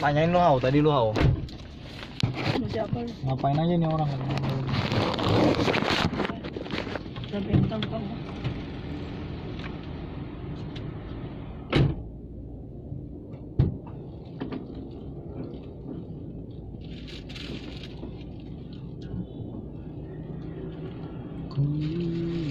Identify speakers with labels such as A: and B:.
A: tanyain lu hau tadi lu hau. Ngapain aja nih orang?
B: Udah bentang kamu. Cool.